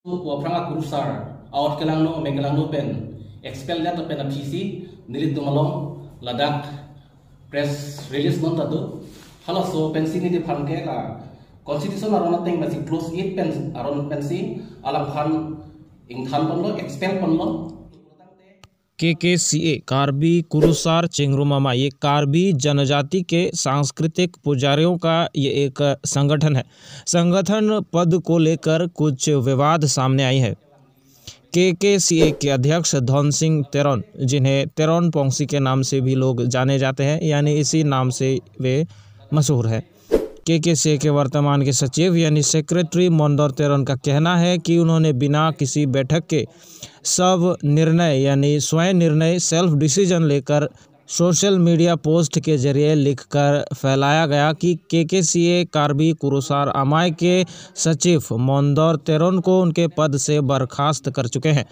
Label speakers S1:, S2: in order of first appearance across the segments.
S1: wa pranga kurusar out kelang no mengelang no pen expel that pen apc nilit dumalom ladak press release non tadu hala so pensi ni di phan ke la constitution aron teng masi close it pen aron pensi alam phan ing than pon lo expel pon lo
S2: के के सी ए कार्बी कुरुसार चिंगरुमामा, ये कार्बी जनजाति के सांस्कृतिक पुजारियों का ये एक संगठन है। संगठन पद को लेकर कुछ विवाद सामने आई है। के के सी ए के अध्यक्ष धन सिंह तेरन, जिन्हें तेरन पोंगसी के नाम से भी लोग जाने जाते हैं, यानी इसी नाम से वे मशहूर हैं। के के सी ए के वर्तमान के सचिव, यानी सेक्रेटरी मंदर तेरन का कहना है कि उन्होंने बिना किसी बैठक के सब निर्णय यानी स्वयं निर्णय सेल्फ डिसीज़न लेकर सोशल मीडिया पोस्ट के ज़रिए लिखकर फैलाया गया कि के के सी ए कार्बी कुरुसार अमाय के सचिव मंदौर तेरन को उनके पद से बर्खास्त कर चुके हैं।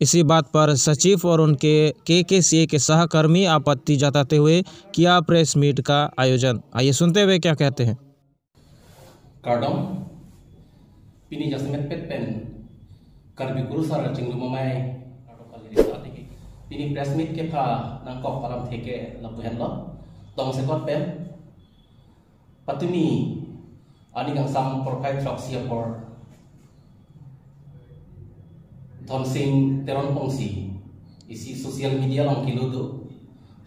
S2: इसी बात पर सचिव और उनके के के सी ए के सहकर्मी आपत्ति जताते हुए किया प्रेस मीट का आयोजन। आइए सुनते हुए क्या कहते हैं।
S1: Karbi kurusar cingdu mamai kardom kali risa tiki. Pini press meet ke pha nang kok palam theke lapu hen lo. Tong se kot pen patumi ani gang sam profile trok sia por. Thom sing teron pongsi isi sosial media long kilo tu.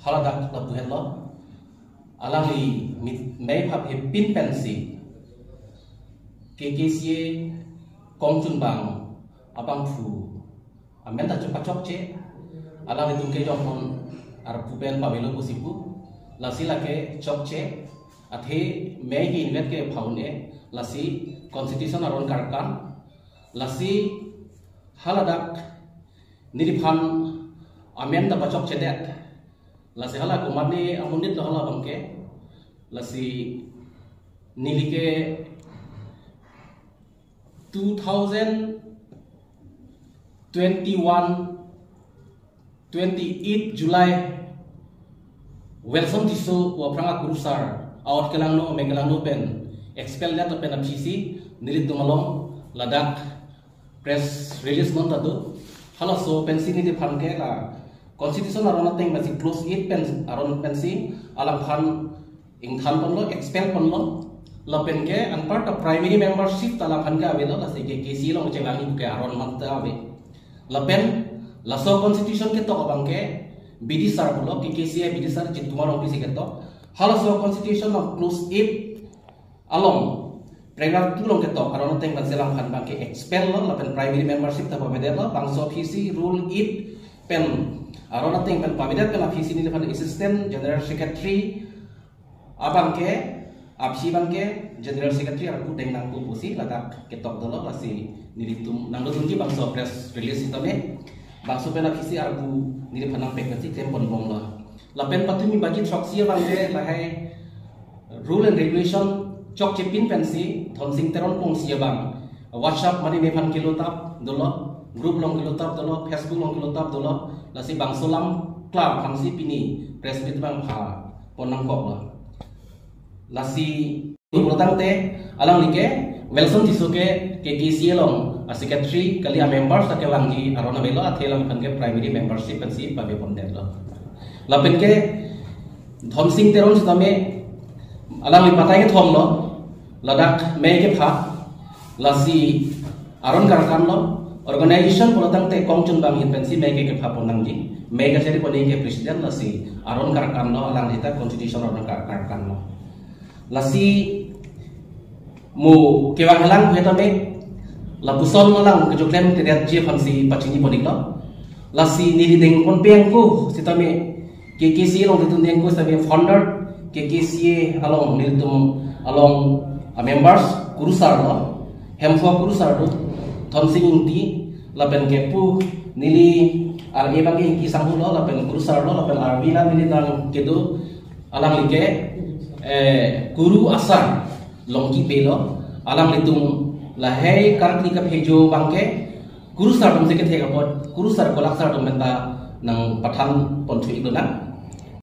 S1: Haladak lapu hen lo. Alang li mei phap he pin pensi KKCA kong chun bang abang fu amen ta chok chok che ala ni tumke jo hon ar puben pa belo ko sipu la la ke chok che athe me hi invet ke phaune lasi constitution aron kar kan la haladak nirphan amen ta bachok che det la hala kumar ni amunit la hala bangke lasi nilike 2000 28 जुलाई वेलसम टीसु वाफ्रांगा कुरुसार आउट केलांगनो मेंगलांगनो पेन expel जात पेन अपीसी निरित दुमलों लदाख प्रेस रिलीज़ नोन तदु हलो सो पेंसी निदि फानके ला कॉन्स्टिट्यूशन अरोन तें मासी क्लोज इट पेन अरोन पेंसी अलम फान इन खान पनलो एक्सपेल पनलो ल पेनके अन पार्ट ऑफ़ प्राइमरी मेंबरशिप तला के आवेदन असे के केसी लोग चेलांगनी बुके अरोन मत्ता आवे lapen la so constitution ke to bang ke bidi sar bulo ke ke si bidi sar jit tumar office ke to hala so constitution of close it along. Paragraph 2 long ke to aron teng ban selang khan bang ke expel lo lapen primary membership ta pamede lo bang so office rule it pen. Aron teng pen pamede pen office ni lepan assistant general secretary abang ke apsi bangke general secretary aku deng nangku pusi lata ketok dolo lasi nilitum nang dotun ji bangso press release itame bangso pena kisi aku nili panang pek kasi kem pon bom la lapen patumi bagi troksi bangke lahai rule and regulation chok chepin pensi thon sing teron pong sia bang whatsapp mani me pan kilo tap dolo group long kilo tap dolo facebook long kilo tap dolo lasi bangso lam club pangsi pini. Press meet bang pha ponang kok la lasi importante te alang like welcome tisu ke ke KCA long a secretary kali a members ta ke wangi arona belo athelam kan ke primary membership kan si pabe pondet lo lapen ke dhom sing teron sitame alang li patai ke thom lo ladak me ke pha lasi aron kar kan lo organization polotang te kongchun bang hin pensi me ke ke pha ponang ji me ga seri poni ke president lasi aron karakan lo alang dita constitution aron karakan lo lasi mu kewang halang heta me la puson malang ke joklen ke dia je fansi pachini podik lo lasi ni ding kon peng ku sita me ke ke si long ditun ding ku sa me founder ke ke si along ni tum along a members kurusar lo hemfo kurusar do thom sing inti la ben ke pu nili ar e bang ki sang lo la ben kurusar lo la ben ar bina nili nang kedo alang like eh guru asar longki pelo alam litung lahai karkli ka phejo bangke guru sar dum seke thega guru sar kolak sar dum menta nang pathan pon thui na